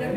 Las